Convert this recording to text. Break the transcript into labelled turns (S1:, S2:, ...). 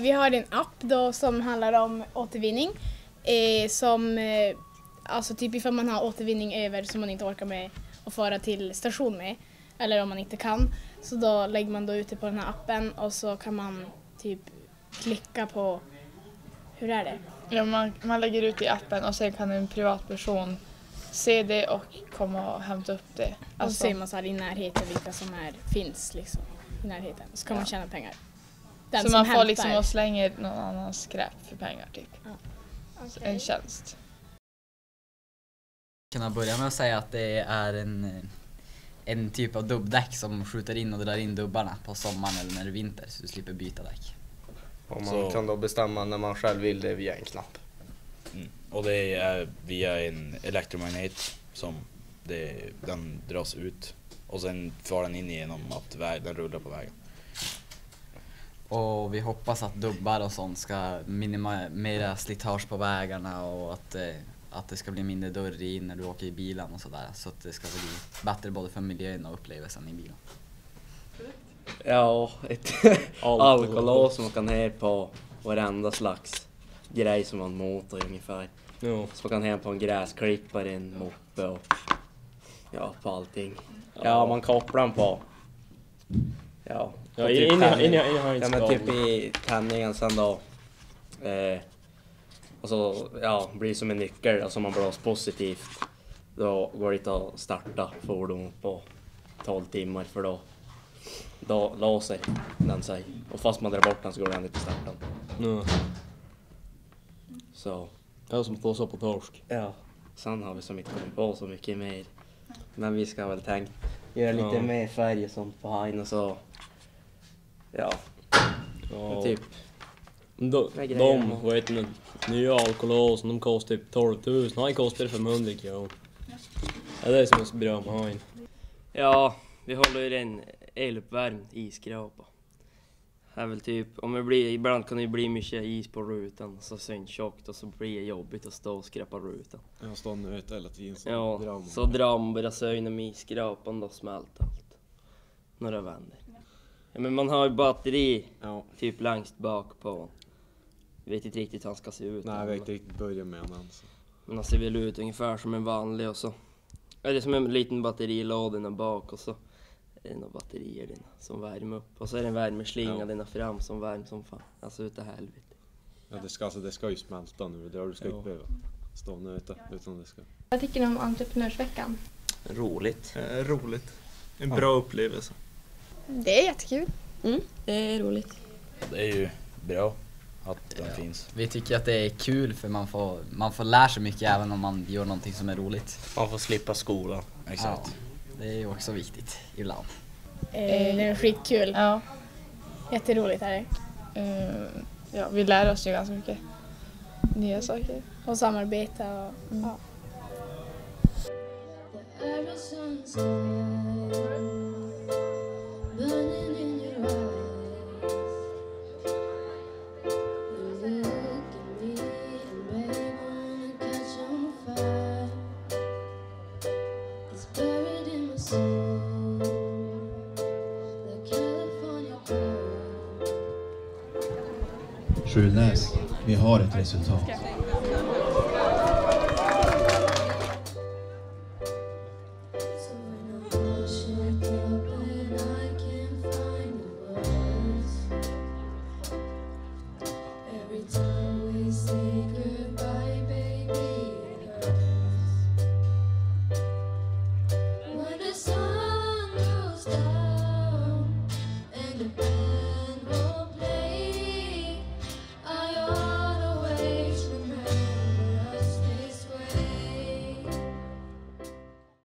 S1: Vi har en app då som handlar om återvinning. Eh, som, eh, alltså typ ifall man har återvinning över som man inte orkar med att fara till station med. Eller om man inte kan. Så då lägger man då ut det på den här appen och så kan man typ klicka på, hur är det?
S2: Ja, man, man lägger ut i appen och sen kan en privatperson se det och komma och hämta upp det.
S1: Och så
S2: Alltså,
S1: ser man så här i närheten vilka som är, finns liksom i närheten. Så kan man tjäna pengar. Den
S2: så man får
S1: hämtar.
S2: liksom och slänger någon annans skräp för pengar typ. En tjänst.
S3: kunna börja med att säga att det är en, en typ av dubbdäck som skjuter in och drar in dubbarna på sommaren eller när det är vinter så du slipper byta däck.
S4: Och man
S5: Så-
S4: kan då bestämma när man själv vill det via en knapp.
S5: Och det är via en elektromagnet som det, den dras ut och sen far den in genom att väg, den rullar på vägen.
S3: Och vi hoppas att dubbar och sånt ska minimera slitage på vägarna och att, eh, att det ska bli mindre dörr in när du åker i bilen och sådär. Så att det ska bli bättre både för miljön och upplevelsen i bilen.
S6: Ja, ett alkolås som man kan ha på varenda slags grej som har en motor ungefär.
S7: Ja.
S6: Så man kan ha på en gräsklippare, en moppe och ja, på allting. Ja, man kopplar den på. Ja,
S7: Ja,
S6: på
S7: in, in, in, in
S6: Ja men typ i tändningen sen då. Eh, och så ja, blir det som en nyckel och så man blåser positivt. Då går det inte att starta fordonet på 12 timmar för då, då låser den sig. Och fast man drar bort den så går den inte att starta.
S7: Ja.
S6: Så
S7: Det är som att blåsa på torsk.
S6: ja, sen har vi som inte kommit på så mycket mer. Men vi ska väl tänka göra lite
S7: Ja.
S6: mer färg och sånt på hajen och så. Ja,
S7: Ja.
S6: typ.
S7: De, de vad heter det, nya alkolåsen, de kostar typ 12 000. Han kostar 500 kronor. Ja, det är som är så bra med hajen.
S8: Ja, vi håller ju en eluppvärmd isskrapa. Är väl typ, om det blir, ibland kan det ju bli mycket is på rutan, så syntjockt och så blir det jobbigt att stå och skräpa rutan.
S9: Jag står nu ute hela tiden. Så
S8: Ja,
S9: drar man.
S8: så man bara söjnen med isskrapan, då smälter allt. Några vänder. Ja, men man har ju batteri
S9: Ja.
S8: typ längst bak på. Vet inte riktigt hur han ska se ut.
S9: Nej, jag
S8: men-
S9: vet inte riktigt börja med honom. Så.
S8: Men han ser väl ut ungefär som en vanlig och så är det som en liten batterilåda bak och så är det några batterier där som värmer upp och så är det en värmeslinga
S9: Ja.
S8: där fram som värmer som fan. Alltså utav helvete.
S9: Ja, det ska, alltså, det ska ju smälta nu. Det du ska
S8: Ja.
S9: inte behöva stå nu ute. Utan det ska...
S10: Vad tycker ni om entreprenörsveckan?
S11: Roligt.
S12: Eh, roligt. En bra upplevelse.
S1: Det är jättekul.
S10: Mm, det är roligt.
S5: Det är ju bra att den finns.
S3: Vi tycker att det är kul för man får, man får lära sig mycket även om man gör någonting som är roligt.
S4: Man får slippa skolan.
S5: Exakt.
S3: Det är ju också viktigt ibland.
S1: Eh, det är skitkul.
S2: Ja.
S1: Jätteroligt är det.
S2: Eh, ja, vi lär oss ju ganska mycket nya saker.
S1: Och samarbeta och ja.
S13: Sjönäs, vi har ett resultat.